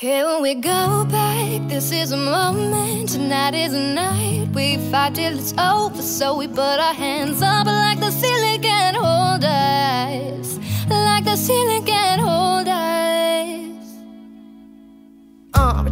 Here we go back, this is a moment. Tonight is a night, we fight till it's over. So we put our hands up like the ceiling can hold us. Like the ceiling can hold us. Uh,